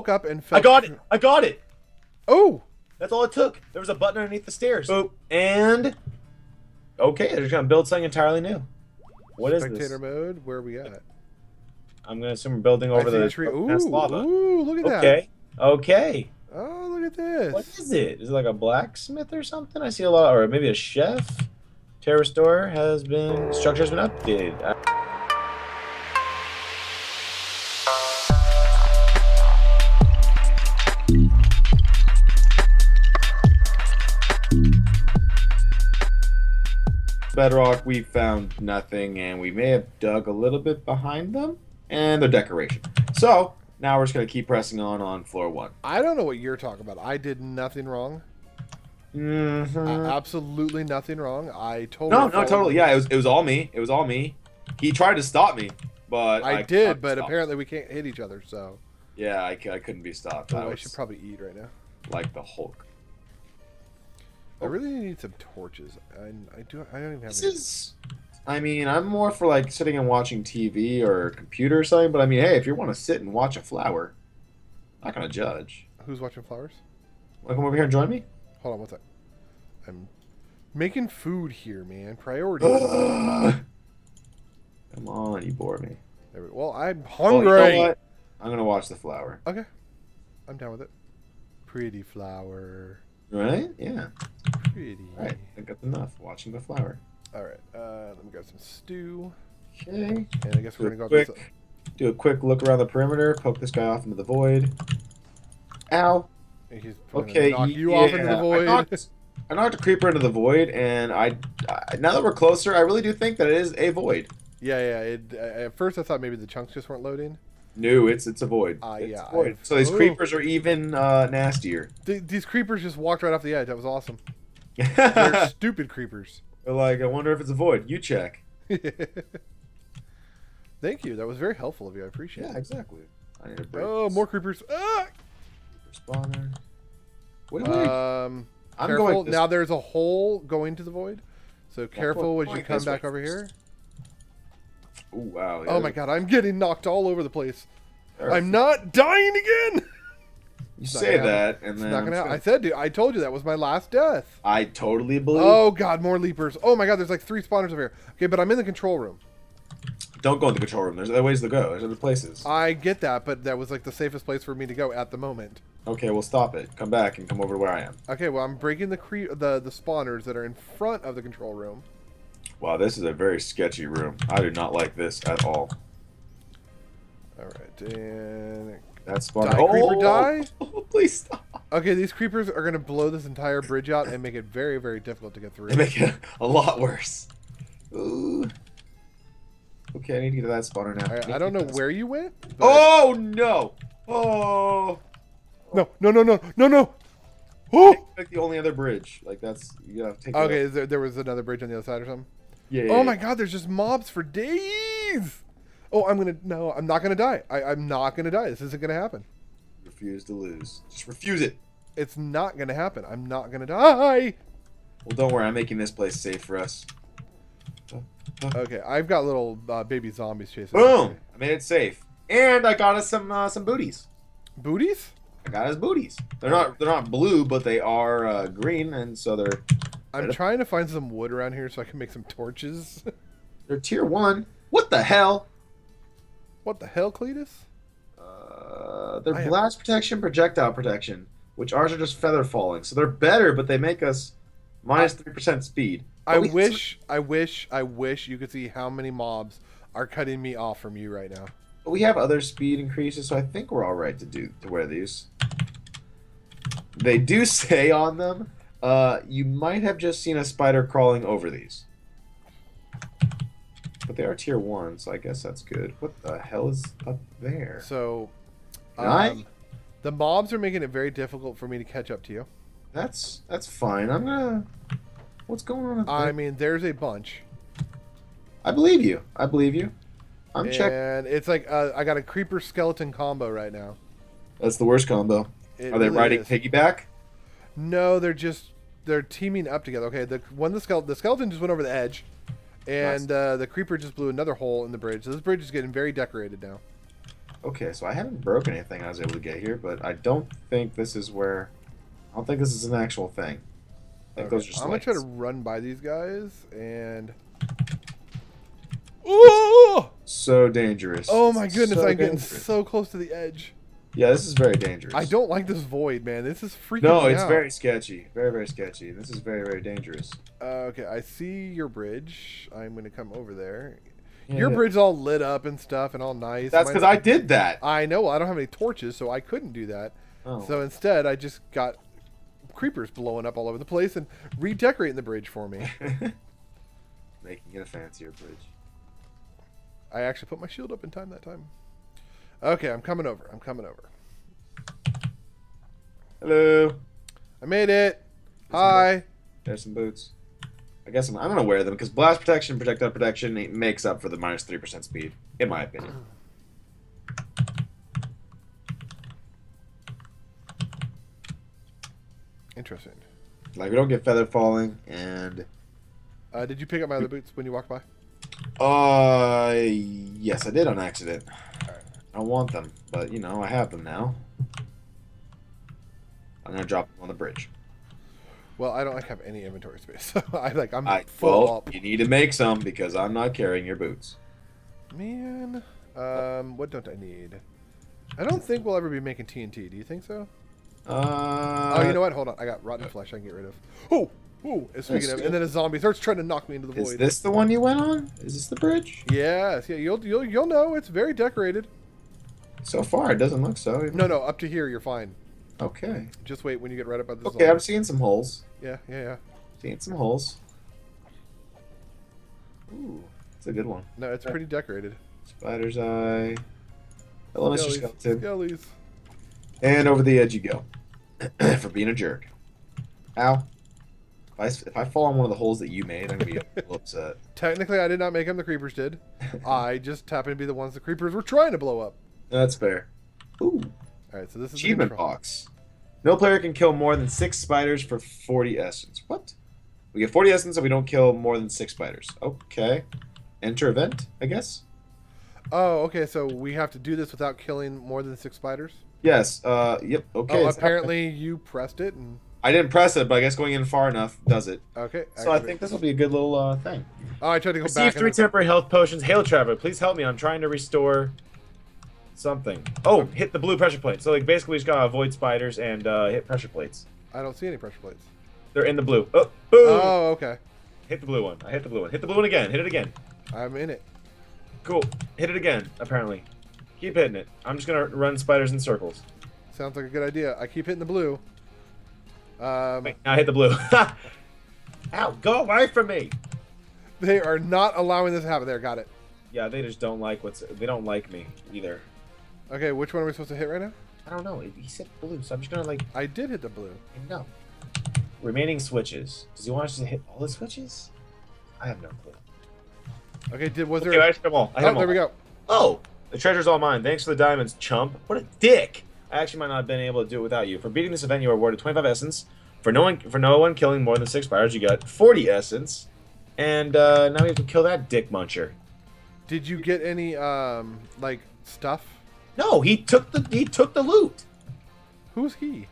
woke up and I got it. I got it. Oh, That's all it took. There was a button underneath the stairs. Boop. And okay, they're just gonna build something entirely new. What is spectator this? mode. Where are we at? I'm gonna assume we're building over the tree. Ooh, past lava. ooh, look at that. Okay. Okay. Oh, look at this. What is it? Is it like a blacksmith or something? I see a lot, or maybe a chef. Terra Restore has been structure has been updated. Uh, Bedrock, we found nothing, and we may have dug a little bit behind them and their decoration. So now we're just gonna keep pressing on on floor one. I don't know what you're talking about. I did nothing wrong. Mhm. A- absolutely nothing wrong. I totally. No, no, totally. Yeah, it was it was all me. It was all me. He tried to stop me, but I, I, did, but apparently we can't hit each other. So yeah, I, I couldn't be stopped. oh, I I should probably eat right now. like the Hulk. I oh. really need some torches. I, I do. I don't even have. This any. is. I mean, I'm more for like sitting and watching TV or computer or something. But I mean, hey, if you want to sit and watch a flower, I'm not gonna judge. Who's watching flowers? Want to come over here and join me? Hold on, what's that? I'm making food here, man. Priorities. come on, you bore me. We- well, I'm Well, you know hungry. I'm gonna watch the flower. okay, I'm down with it. Pretty flower. Right? Yeah. Pretty. All right. I got enough watching the flower. All right. Uh, let me grab some stew, Okay. and I guess Do we're gonna go quick, do a quick look around the perimeter. Poke this guy off into the void. Ow. He's Okay. knock you yeah, off into the void. I knocked, I knocked a creeper into the void, and I, I. Now that we're closer, I really do think that it is a void. Yeah, yeah. It, uh, at first, I thought maybe the chunks just weren't loading. No, it's it's a void. Ah, It's yeah, a void. So these oh. creepers are even uh, nastier. Th- these creepers just walked right off the edge. That was awesome. They're stupid creepers. like, I wonder if it's a void. You check. Thank you. That was very helpful of you. I appreciate Yeah, it. exactly. I need a break. Oh, more creepers. Ah! spawner. Wait, wait. Um, I'm careful. going. This now there's a hole going to the void. So careful as you come this way back over here. Ooh, wow. Oh my god, I'm getting knocked all over the place. There. I'm not dying again. You say that, and then not I'm gonna. I said, to, I told you that was my last death. I totally believe. Oh god, more leapers. Oh my god, there's like three spawners over here. Okay, but I'm in the control room. Don't go in the control room. There's other ways to go. There's other places. I get that, but that was like the safest place for me to go at the moment. Okay, well stop it. Come back and come over to where I am. Okay, well I'm breaking the cre- the the spawners that are in front of the control room. Wow, this is a very sketchy room. I do not like this at all. All right, and That spawner. Die, creeper, oh, die. Oh, please stop. okay, these creepers are gonna blow this entire bridge out and make it very very difficult to get through. They make it a lot worse. Ooh. Okay, I need to get to that spawner now. I, I don't know where you went. but- Oh no! Oh. No, no, no, no, no, no. Oh. Like the only other bridge. Like that's you gotta take. Okay, is there, there was another bridge on the other side or something. Yeah. yeah Oh yeah. my god, there's just mobs for days. Oh, I'm gonna no, I'm not gonna die. I, I'm not gonna die. This isn't gonna happen. Refuse to lose. Just refuse it. It's not gonna happen. I'm not gonna die. Well, don't worry. I'm making this place safe for us. Okay, I've got little uh, baby zombies chasing. Boom! I made it safe, and I got us some uh, some booties. Booties? I got us booties. They're not they're not blue, but they are uh, green, and so they're I'm trying to find some wood around here so I can make some torches. they're tier one. What the hell? What the hell, Cletus? Uh, they're I blast protection, projectile protection, which ours are just feather falling. So they're better, but they make us minus three percent speed. But I have wish, I wish, I wish you could see how many mobs are cutting me off from you right now. But we have other speed increases, so I think we're all right to do to wear these. They do say on them, uh, you might have just seen a spider crawling over these. But they are tier one, so I guess that's good. What the hell is up there? So, um, the mobs are making it very difficult for me to catch up to you. That's that's fine. I'm gonna. What's going on? There? I mean, there's a bunch, I believe you. I believe you. I'm checking. and it's like uh, I got a creeper skeleton combo right now. That's the worst combo. It Are they really riding is. piggyback? No, they're just they're teaming up together. Okay, the one the skeleton the skeleton just went over the edge, and uh, the creeper just blew another hole in the bridge. So this bridge is getting very decorated now. Okay, so I haven't broken anything I was able to get here, but I don't think this is where. I don't think this is an actual thing. I think Okay, those are just I'm gonna try to run by these guys and. Oh! So dangerous. Oh my goodness! So I'm getting so close to the edge. Yeah, this is very dangerous. I don't like this void, man. This is freaking No, it's out. very sketchy. Very, very sketchy. This is very, very dangerous. Uh, okay, I see your bridge. I'm gonna come over there. Yeah, your yeah. bridge all lit up and stuff and all nice. That's because I did that. I know. I don't have any torches, so I couldn't do that. Oh. So instead, I just got creepers blowing up all over the place and redecorating the bridge for me. Making it a fancier bridge. I actually put my shield up in time that time. Okay, I'm coming over. I'm coming over. Hello. I made it. Hi. There's some boots. I guess I'm, I'm gonna wear them because blast protection, projectile protection it makes up for the minus three percent speed, in my opinion. Interesting. Like we don't get feather falling, and Uh, did you pick up my other boots when you walked by? uh, yes, I did on accident. I don't want them, but you know I have them now. I'm gonna drop them on the bridge. Well, I don't like have any inventory space. So I like I'm I full well, up. you need to make some because I'm not carrying your boots. Man, um, what don't I need? I don't think we'll ever be making TNT. Do you think so? Uh, oh, you know what? Hold on. I got rotten flesh. I can get rid of. Oh, oh. Speaking of, and then a zombie starts trying to knock me into the Is void. Is this the one you went on? Is this the bridge? Yes, yeah. You'll you'll you'll know. It's very decorated. So far, it doesn't look so. No, no. Up to here, you're fine. Okay. Just wait when you get right up by the Okay, I'm seeing some holes. Yeah, yeah, yeah. Seeing some holes. Ooh, it's a good one. No, it's pretty decorated. Spider's eye. Hello, Mr. Skellies, Skeleton. Skellies. And over the edge you go. For being a jerk. Ow. If I, if I fall on one of the holes that you made, I'm going to be a little upset. Technically, I did not make them. The creepers did. I just happened to be the ones the creepers were trying to blow up. That's fair. Ooh, All right, so this is the achievement box. No player can kill more than six spiders for 40 essence. What? We get 40 essence and we don't kill more than six spiders. Okay. Enter event, I guess? Oh, okay. So we have to do this without killing more than six spiders. Yes. Uh. Yep. Okay. oh, it's- apparently you pressed it, and I didn't press it, but I guess going in far enough does it. okay. So I activate. think this will be a good little uh, thing. Oh, I tried to go Receive back. three temporary health potions. Hail Traveler, please help me. I'm trying to restore something. Oh, hit the blue pressure plate. So like basically we just gotta avoid spiders and uh, hit pressure plates. I don't see any pressure plates. They're in the blue. Oh, boom! Oh, okay. Hit the blue one. I hit the blue one. Hit the blue one again. Hit it again. I'm in it. Cool. Hit it again, apparently. Keep hitting it. I'm just gonna run spiders in circles. Sounds like a good idea. I keep hitting the blue. Um, Wait, now hit the blue. Ow, go away from me! they are not allowing this to happen. There, got it. Yeah, they just don't like what's they don't like me either. Okay, which one are we supposed to hit right now? I don't know. He said blue, so I'm just gonna like I did hit the blue. no. Remaining switches. Does he want us to hit all the switches? I have no clue. Okay, did was Okay, there? I hit them all. I hit oh, them all. there we go. Oh, the treasure's all mine. Thanks for the diamonds, chump. What a dick! I actually might not have been able to do it without you. For beating this event, you are awarded 25 essence. For no one, for no one killing more than six spiders, you got 40 essence. And uh, now we have to kill that dick muncher. Did you get any um like stuff? No, he took the he took the loot. Who's he?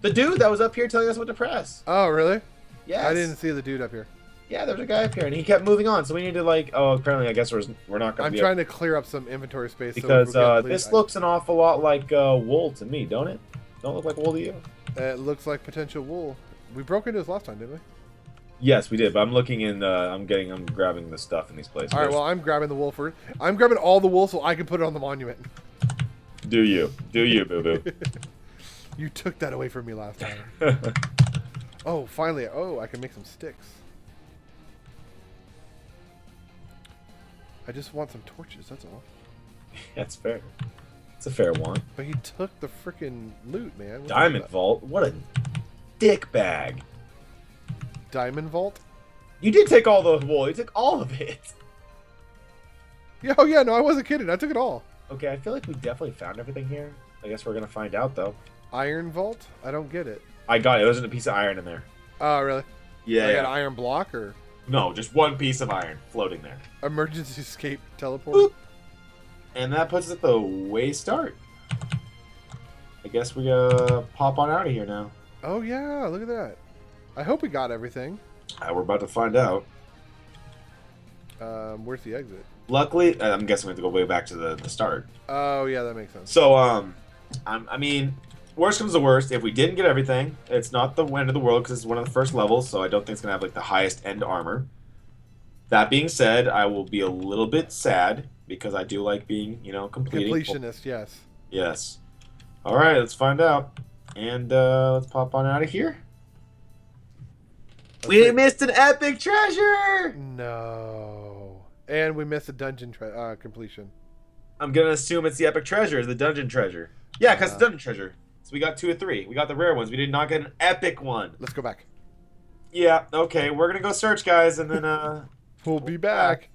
The dude that was up here telling us what to press. Oh, really? Yes. I didn't see the dude up here. Yeah, there was a guy up here, and he kept moving on. So we need to like. Oh, apparently, I guess we're we're not gonna. I'm be trying to clear up some inventory space because so uh, this please- looks an awful lot like uh, wool to me, don't it? Don't look like wool to you? It looks like potential wool. We broke into this last time, didn't we? Yes, we did. But I'm looking in. Uh, I'm getting. I'm grabbing the stuff in these places. All right. Well, I'm grabbing the wool for. I'm grabbing all the wool so I can put it on the monument. Do you? Do you, boo boo? You took that away from me last time. Oh, finally. Oh, I can make some sticks. I just want some torches. That's all. That's fair. It's a fair one. But he took the freaking loot, man. What Diamond vault. What a dick bag. Diamond vault. You did take all the wool. You took all of it. Yeah. Oh yeah. No, I wasn't kidding. I took it all. Okay, I feel like we definitely found everything here. I guess we're gonna find out though. Iron vault. I don't get it. I got it. There wasn't a piece of iron in there. Oh, really? Yeah. I got an iron block or No, just one piece of iron floating there. emergency escape teleport. Boop. And that puts us at the way start. I guess we uh pop on out of here now. Oh yeah, look at that. I hope we got everything. Uh, we're about to find out. Um, where's the exit? Luckily, uh, I'm guessing we have to go way back to the, the start. Oh yeah, that makes sense. So, um, I'm, I mean, worst comes to worst, if we didn't get everything, it's not the end of the world because it's one of the first levels, so I don't think it's gonna have like the highest end armor. That being said, I will be a little bit sad because I do like being, you know, completing. Completionist, yes. Yes. All right, let's find out, and uh, let's pop on out of here. Let's We see. missed an epic treasure. No. And we missed a dungeon tre- uh, completion. I'm gonna assume it's the epic treasure, the dungeon treasure. Yeah, because Uh. it's dungeon treasure. So we got two or three. We got the rare ones. We did not get an epic one. Let's go back. Yeah. Okay, we're gonna go search, guys, and then uh. We'll be back.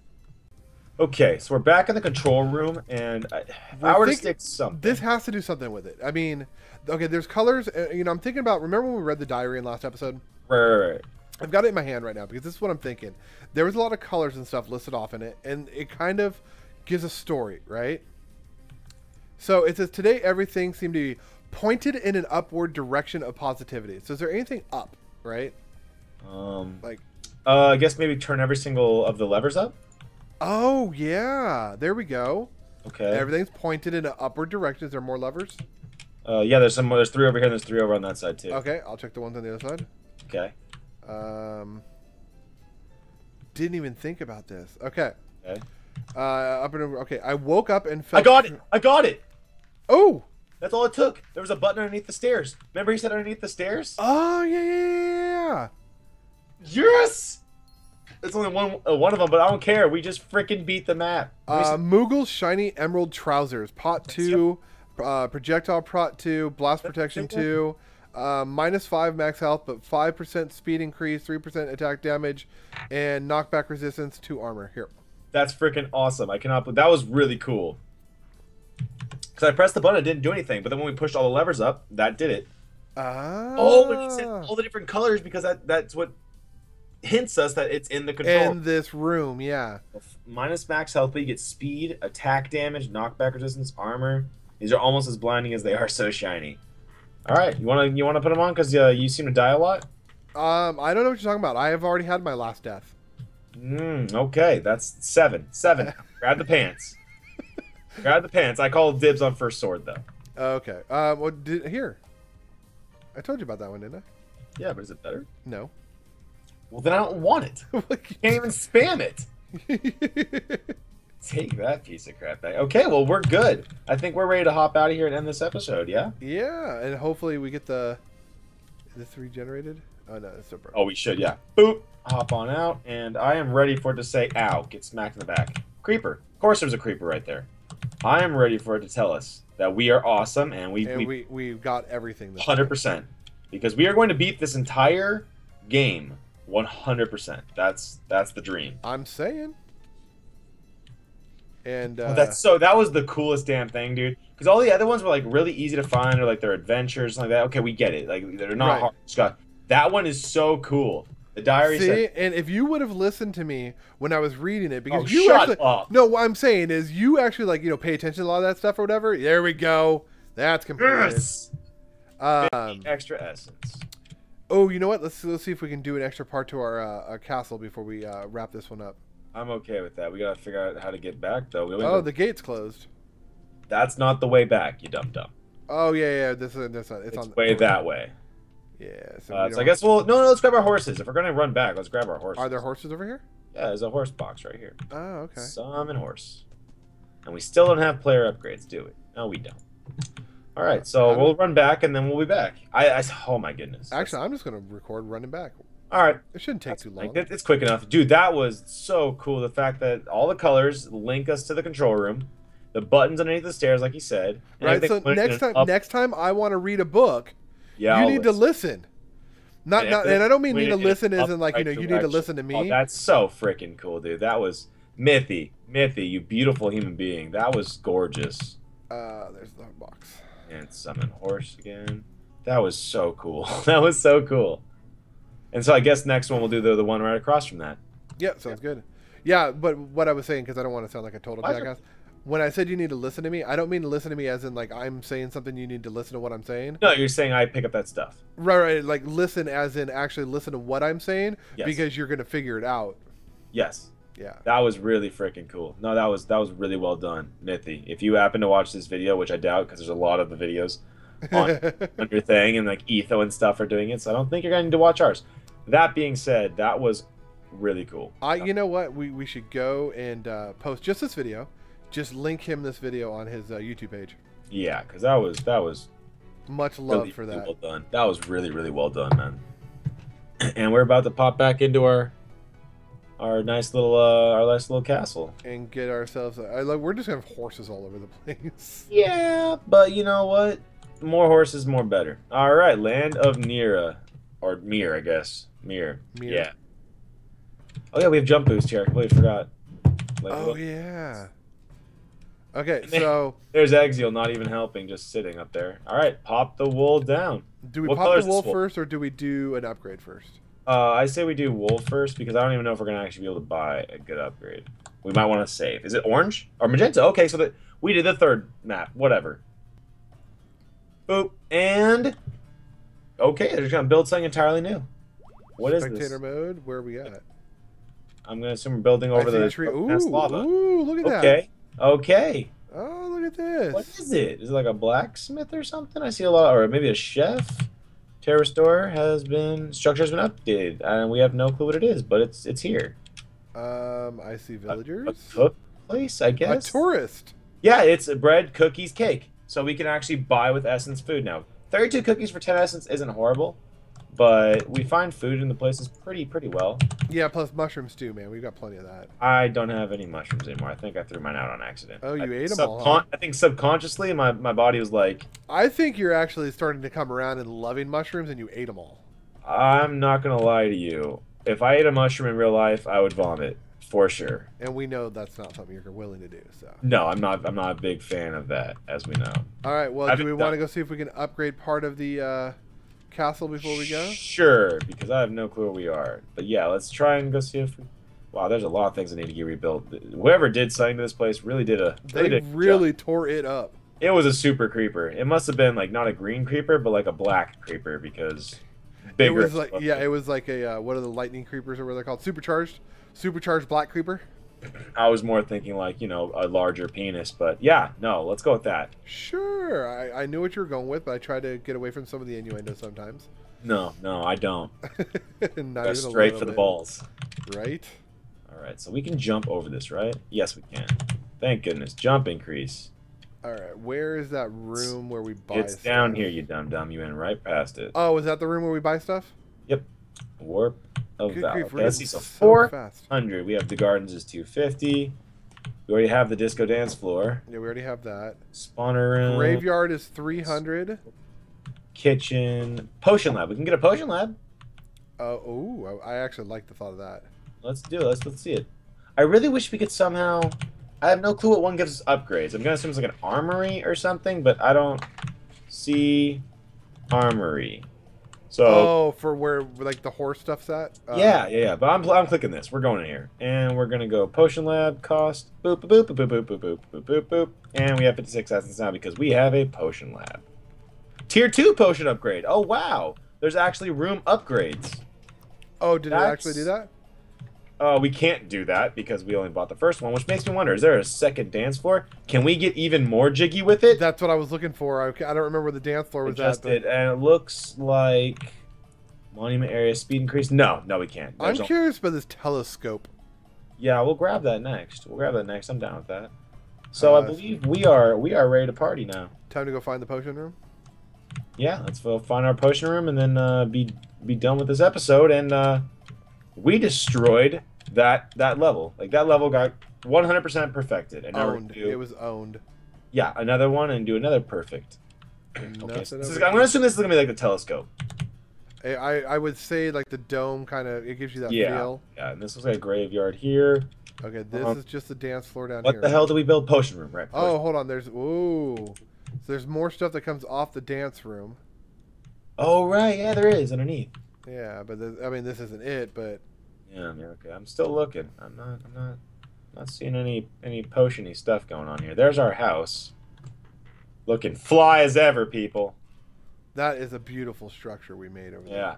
Okay, so we're back in the control room, and I, I stick something. This has to do something with it. I mean, okay, there's colors. Uh, you know, I'm thinking about. Remember when we read the diary in last episode? Right, right, right. I've got it in my hand right now because this is what I'm thinking. There was a lot of colors and stuff listed off in it, and it kind of gives a story, right? So it says today everything seemed to be pointed in an upward direction of positivity. So is there anything up, right? Um, Like, uh, I guess maybe turn every single of the levers up. oh yeah, there we go. Okay. Everything's pointed in an upward direction. Is there more levers? Uh, yeah, there's some. There's three over here, and there's three over on that side too. Okay, I'll check the ones on the other side. Okay. Um, didn't even think about this. Okay. Okay. Uh, up and over. Okay, I woke up and felt. I got it. I got it. Oh. That's all it took. There was a button underneath the stairs. Remember he said underneath the stairs? Oh yeah, yeah, yeah, yeah. Yes. It's only one uh, one of them, but I don't care. We just freaking beat the map. Let me see- Uh, Moogle's shiny emerald trousers, pot two, uh, projectile prot two, blast protection two, uh, minus five max health, but five percent speed increase, three percent attack damage, and knockback resistance, to armor. Here. That's freaking awesome. I cannot. That was really cool. Because I pressed the button, it didn't do anything. But then when we pushed all the levers up, that did it. Ah. Oh, and he said all the different colors because that that's what hints us that it's in the control. in this room, yeah. Minus max health, but you get speed, attack damage, knockback resistance, armor. These are almost as blinding as they are so shiny. All right, you wanna you wanna put them on because uh, you seem to die a lot. Um, I don't know what you're talking about. I have already had my last death. Mm, okay, that's seven. Seven. Grab the pants. Grab the pants. I call dibs on first sword though. Okay. Uh, well, did, here. I told you about that one, didn't I? Yeah, but is it better? No. Well, then I don't want it. Can't even spam it. Take that piece of crap. back. Okay, well we're good. I think we're ready to hop out of here and end this episode. Yeah. yeah, and hopefully we get the. the three generated. Oh no, it's still broken. Oh, we should. Yeah. Boop. Hop on out, and I am ready for it to say, "Ow!" Get smacked in the back. Creeper. Of course, there's a creeper right there. I am ready for it to tell us that we are awesome and we and we we we got everything. Hundred percent because we are going to beat this entire game one hundred percent. That's that's the dream. I'm saying. And uh, Well, that's so. That was the coolest damn thing, dude. Because all the other ones were like really easy to find, or like they're adventures like that. Okay, we get it. Like they're not Right. hard. Scott, that one is so cool. The diary see, said, and if you would have listened to me when I was reading it, because "Oh, you shut actually up." no, what I'm saying is you actually like you know pay attention to a lot of that stuff or whatever. There we go. That's completed. Yes. Um, Extra essence. oh, you know what? Let's let's see if we can do an extra part to our, uh, our castle before we uh, wrap this one up. I'm okay with that. We gotta figure out how to get back though. Oh, go- the gate's closed. That's not the way back, you dumb dumb. Oh yeah, yeah. This is this it's, It's on way that way. Yeah. So, Uh, so I guess we'll no no. Let's grab our horses. If we're gonna run back, let's grab our horses. are there horses over here? Yeah, there's a horse box right here. Oh, okay. Summon horse. And we still don't have player upgrades, do we? No, we don't. All right, so we'll run back and then we'll be back. I, I oh my goodness. Actually, I'm just gonna record running back. All right, It shouldn't take that's too long. it- it's quick enough, dude. That was so cool. The fact that all the colors link us to the control room, the buttons underneath the stairs, like you said. Right. So next time, up- next time I want to read a book, yeah, you I'll need to listen. listen. Not, And not, and I don't mean need to listen as in like you know you need to listen to me. Oh, that's so freaking cool, dude. That was Mythy, Mythy, you beautiful human being. That was gorgeous. Uh, there's the box. and summon horse again. That was so cool. that was so cool. And so I guess next one we'll do the the one right across from that. Yeah, sounds good. Yeah, but what I was saying because I don't want to sound like a total Why is jackass. when I said you need to listen to me, I don't mean to listen to me as in like I'm saying something you need to listen to what I'm saying. No, you're saying I pick up that stuff. Right, right. Like listen as in actually listen to what I'm saying Yes. because you're gonna figure it out. Yes. Yeah. That was really freaking cool. No, that was that was really well done, Mithy. If you happen to watch this video, which I doubt because there's a lot of the videos on, on your thing, and like Etho and stuff are doing it, so I don't think you're going to need to watch ours. That being said, that was really cool. I, you know what? We, we should go and uh, post just this video. Just link him this video on his uh, YouTube page. Yeah, because that was that was Much love really, for really that. well done. That was really really well done, man. And we're about to pop back into our our nice little uh, our nice little castle. And get ourselves. I like. We're just gonna have horses all over the place. Yeah, but you know what? More horses, more better. All right, land of Nira, or Mir, I guess. Mir. Mir. Yeah. Oh yeah, we have jump boost here. I completely forgot. Like, oh look, yeah. Okay, they- so There's Exil not even helping, just sitting up there. All right, pop the wool down. do we What pop the wool wool? first, or do we do an upgrade first? Uh, I say we do wool first because I don't even know if we're gonna actually be able to buy a good upgrade. We might want to save. Is it orange or magenta? Okay, so that we did the third map. Whatever. Boop and okay, they're just gonna build something entirely new. What is Spectator this? mode. Where are we at? I'm gonna assume we're building over the tree. Ooh, lava. ooh, look at that. Okay, okay. Oh, look at this. What is it? Is it like a blacksmith or something? I see a lot, or maybe a chef. Terra Restore has been structure has been updated, and we have no clue what it is, but it's it's here. Um, I see villagers. A villagers. cook place, I guess. A tourist. Yeah, it's bread, cookies, cake. So we can actually buy with essence food now. 32 cookies for 10 essence isn't horrible, but we find food in the places pretty pretty well. Yeah, plus mushrooms too, man. We've got plenty of that. I don't have any mushrooms anymore. I think I threw mine out on accident. Oh, you I, them all, huh? I think subconsciously my, my body was like, I think you're actually starting to come around and loving mushrooms, and you ate them all. I'm not going to lie to you. If I ate a mushroom in real life, I would vomit for sure. And we know that's not something you're willing to do. So, No, I'm not I'm not a big fan of that as we know. all right. Well, I've do we want to go see if we can upgrade part of the uh, castle before we go? Sure, because I have no clue where we are. But yeah, let's try and go see if we. Wow, there's a lot of things that need to get rebuilt. Whoever did something to this place really did a. They did a really job. tore it up. It was a super creeper. It must have been like not a green creeper, but like a black creeper because bigger. It was like yeah, it was like a uh, what are the lightning creepers or what they're they called? Supercharged, supercharged black creeper. I was more thinking like you know a larger penis, but yeah, no, let's go with that. Sure, I, I knew what you were going with, but I try to get away from some of the innuendo sometimes. No, no, I don't. Not straight for the balls. right? All right, so we can jump over this, right? Yes, we can. Thank goodness. Jump increase. All right, where is that room where we buy? It's down here, you dumb dumb. You went right past it. Oh, is that the room where we buy stuff? Yep. Warp of Good Val. grief, Okay, we're let's getting see. So four hundred. We have the gardens is two fifty. We already have the disco dance floor. Yeah, we already have that. Spawner room. Graveyard is three hundred. Kitchen. Potion lab. We can get a potion lab. Uh, oh, I I actually like the thought of that. Let's do it. Let's let's see it. I really wish we could somehow. I have no clue what one gives us upgrades. I'm gonna assume it's like an armory or something, but I don't see armory. So oh, for where like the horse stuff's at? Uh, yeah, yeah, yeah. But I'm I'm clicking this. We're going in here, and we're gonna go potion lab cost boop boop boop boop boop boop boop boop boop boop, and we have 56 essence now because we have a potion lab. Tier two potion upgrade. Oh wow, there's actually room upgrades. Oh, did it actually do that? Uh, we can't do that because we only bought the first one, which makes me wonder: is there a second dance floor? Can we get even more jiggy with it? That's what I was looking for. I, I don't remember where the dance floor was Just at. it, But and it looks like monument area speed increase. No, no, we can't. I'm There's no- curious about this telescope. Yeah, we'll grab that next. We'll grab that next. I'm down with that. So I Uh, believe we are we are ready to party now. Time to go find the potion room. Yeah, let's go find our potion room and then uh, be be done with this episode. And uh, we destroyed that that level. Like that level got 100% perfected. And now we're Owned. do It was owned. yeah another one and do another perfect. Okay, so this is, I'm gonna assume this is gonna be like the telescope. I, I I would say like the dome kind of it gives you that Yeah. feel. Yeah, and this looks like a graveyard here. Okay, this Um, is just the dance floor down What here. What the hell do we build? Potion room, right? Oh, hold on. There's ooh. So there's more stuff that comes off the dance room. Oh right, yeah, there is underneath. Yeah, but I mean this isn't it. But Yeah, okay. I'm still looking. I'm not. I'm not. Not seeing any any potiony stuff going on here. There's our house. Looking fly as ever, people. That is a beautiful structure we made over there. Yeah.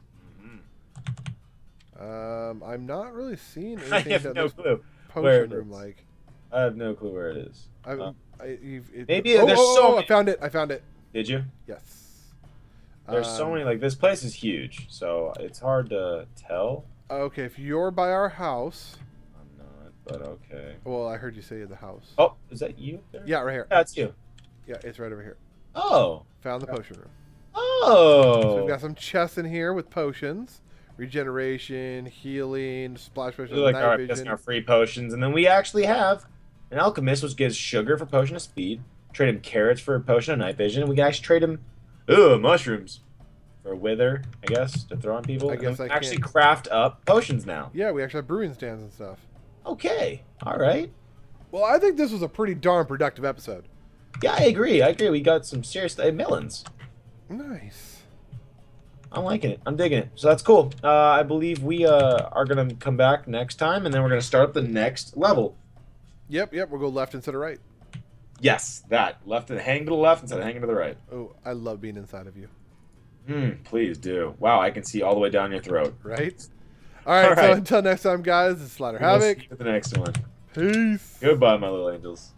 there. Um, I'm not really seeing I anything have that no clue. where potion it room is. like. I have no clue where it is. I, Uh, I, you've, it, maybe oh, there's oh, so oh, I found it. I found it. Did you? Yes. There's so Um, many. Like this place is huge, so it's hard to tell. Okay, if you're by our house, I'm not, but okay. well, I heard you say the house. Oh, is that you? There? Yeah, right here. that's you. Yeah, it's right over here. Oh. Found the potion room. Oh. So we've got some chests in here with potions, regeneration, healing, splash potions, We're like night our, vision. our free potions, and then we actually have an alchemist, which gives sugar for potion of speed. Trade him carrots for a potion of night vision, and we can actually trade him, ooh, mushrooms Or wither, I guess, to throw on people. I And guess I can actually can't- craft up potions now. Yeah, we actually have brewing stands and stuff. Okay, all right. Well, I think this was a pretty darn productive episode. Yeah, I agree. I agree. We got some serious uh, melons. Nice. I'm liking it. I'm digging it. So that's cool. Uh, I believe we uh, are gonna come back next time, and then we're gonna start the next level. Yep, yep. We'll go left instead of right. Yes, that left and hang to the left instead of hanging to the right. Oh, I love being inside of you. Hmm, please do. Wow, I can see all the way down your throat. Right? All right, All so until next time, guys, it's see Havoc. you at the next one. Peace. Goodbye, my little angels.